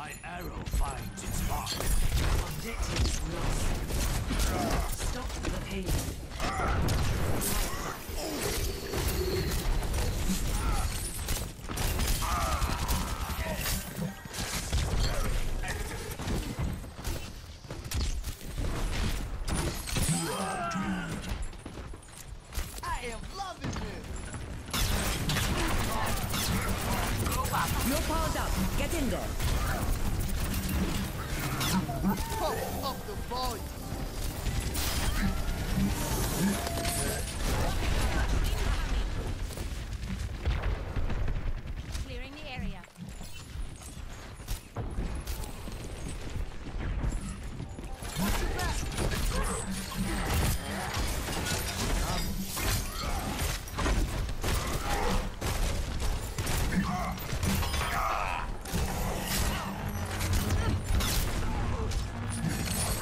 My arrow finds its mark. Objectives lost. You're powered up. Get in there. Pump up the volume.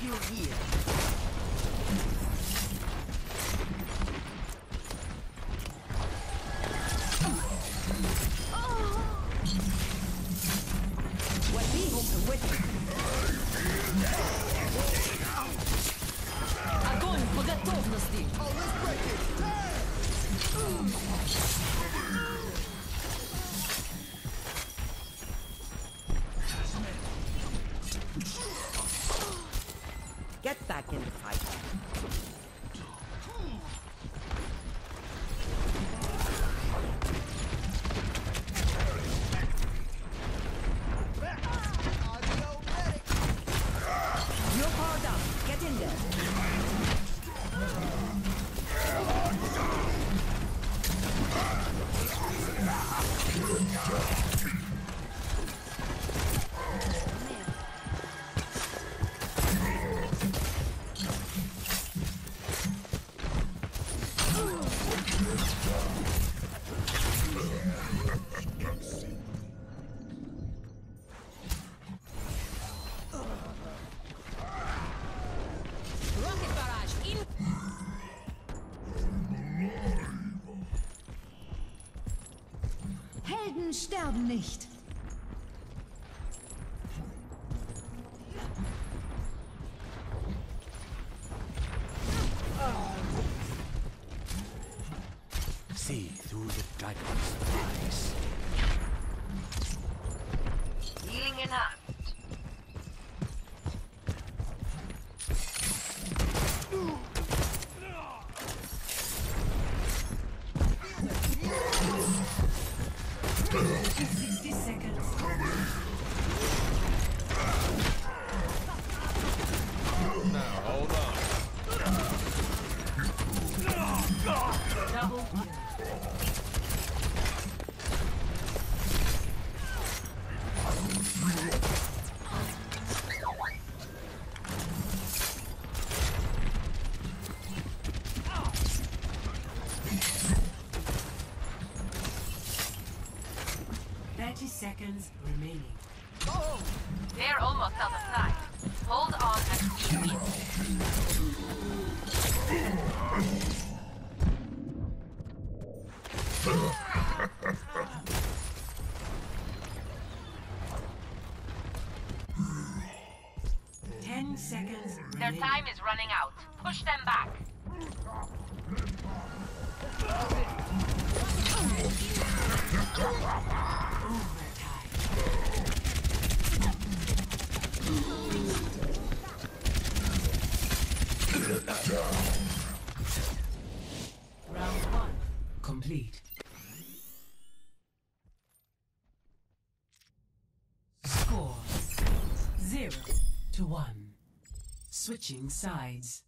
will keep you here. Возьми with Огонь по готовности! Back in the fight. Sterben nicht. See through the dragon's eyes. Healing enough. Sixty seconds. Now, hold on. Double kill. Thirty seconds remaining. They're almost out of time. Hold on and we win. Ten seconds Their remaining. time is running out. Push them back. Round one complete. Score zero to one. Switching sides.